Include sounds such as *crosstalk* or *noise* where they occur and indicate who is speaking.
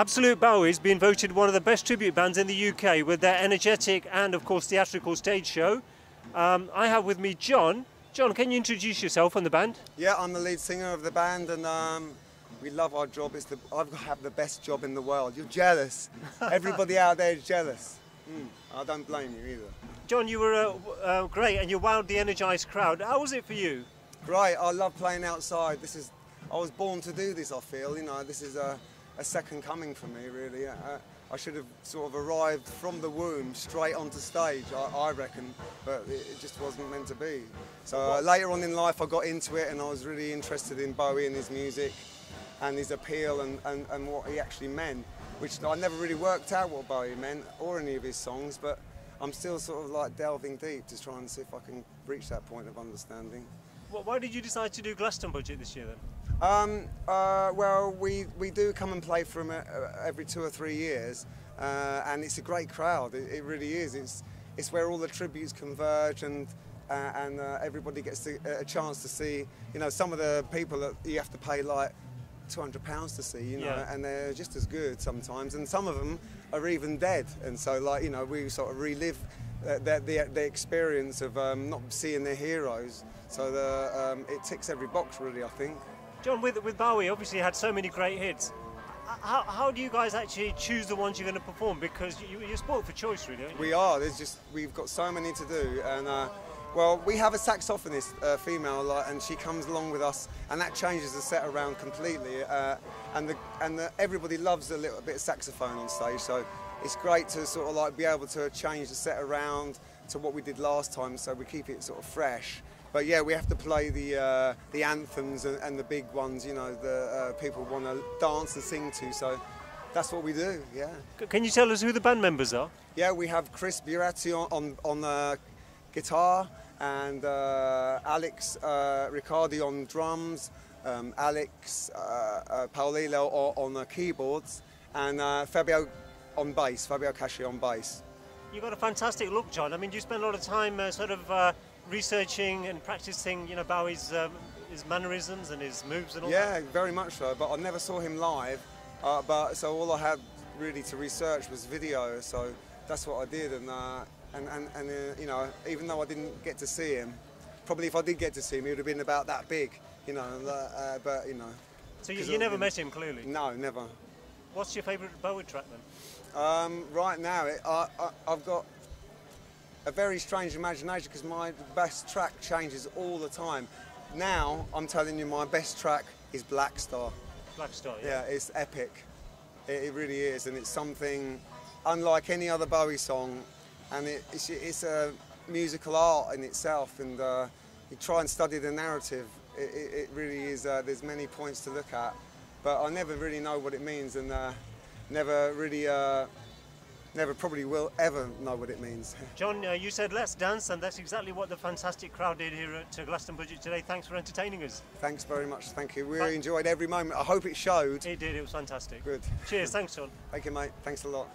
Speaker 1: Absolute Bowie's been voted one of the best tribute bands in the UK with their energetic and, of course, theatrical stage show. Um, I have with me John. John, can you introduce yourself and the band?
Speaker 2: Yeah, I'm the lead singer of the band, and um, we love our job. It's the I have gotta have the best job in the world. You're jealous. *laughs* Everybody out there is jealous. Mm, I don't blame you either.
Speaker 1: John, you were uh, uh, great, and you wowed the energised crowd. How was it for you?
Speaker 2: Great. I love playing outside. This is. I was born to do this. I feel. You know, this is a, a second coming for me. Really. I should have sort of arrived from the womb straight onto stage, I, I reckon, but it, it, just wasn't meant to be. So uh, later on in life, I got into it, and I was really interested in Bowie and his music and his appeal and, and, and what he actually meant, which I never really worked out what Bowie meant or any of his songs, but I'm still sort of like delving deep to try and see if I can reach that point of understanding.
Speaker 1: Well, why did you decide to do Glastonbudget this year then?
Speaker 2: Um, uh, well, we, we do come and play for them uh, every two or three years, uh, and it's a great crowd. It, it, really is. It's, it's where all the tributes converge and uh, and uh, everybody gets to, a chance to see, you know, some of the people that you have to pay like 200 pounds to see, you know, yeah. and they're just as good sometimes. And some of them are even dead. And so, like, you know, we sort of relive the, the, the experience of um, not seeing their heroes. So the, um, it ticks every box, really, I think.
Speaker 1: John, with, with Bowie, obviously had so many great hits. How, how do you guys actually choose the ones you're going to perform? Because you, you're sport for choice, really.
Speaker 2: We are. There's just we've got so many to do, and uh, well, we have a saxophonist, uh, female, and she comes along with us, and that changes the set around completely. Uh, and the, and the, everybody loves a little bit of saxophone on stage, so it's great to sort of like be able to change the set around to what we did last time, so we keep it sort of fresh. But yeah, we have to play the uh, the anthems and, and, the big ones, you know, the uh, people want to dance and sing to. So that's what we do. Yeah.
Speaker 1: Can you tell us who the band members are?
Speaker 2: Yeah, we have Chris Buratti on on, on uh, guitar and uh, Alex uh, Riccardi on drums, um, Alex uh, uh Paolillo on the keyboards, and uh, Fabio on bass, Fabio Casci on bass.
Speaker 1: You've got a fantastic look, John. I mean, you spend a lot of time uh, sort of researching and practicing, you know, Bowie's um, his mannerisms and his moves and all
Speaker 2: yeah,
Speaker 1: that?
Speaker 2: Yeah, very much so. But I never saw him live. Uh, but so all I had really to research was video. So that's what I did, and uh, and and, and uh, you know, even though I didn't get to see him, probably if I did get to see him, he would have been about that big, you know. Uh, but you know.
Speaker 1: So you, you never met him clearly?
Speaker 2: No, never.
Speaker 1: What's your favourite Bowie track then?
Speaker 2: Um, right now, it, I, I, I've got a very strange imagination because my best track changes all the time. Now, I'm telling you, my best track is Blackstar.
Speaker 1: Black Star, yeah.
Speaker 2: Yeah, it's epic. It, it really is, and it's something unlike any other Bowie song, and it, it's, it's, a musical art in itself. And uh, you try and study the narrative. It, it really is. Uh, there's many points to look at, but I never really know what it means, and uh, never really uh, never probably will ever know what it means. *laughs*
Speaker 1: John, uh, you said let's dance, and that's exactly what the fantastic crowd did here at uh, Glastonbudget today. Thanks for entertaining us.
Speaker 2: Thanks very much. Thank you. We really enjoyed every moment. I hope it showed.
Speaker 1: It did. It was fantastic.
Speaker 2: Good.
Speaker 1: Cheers. Thanks, John.
Speaker 2: Thank you, mate. Thanks a lot.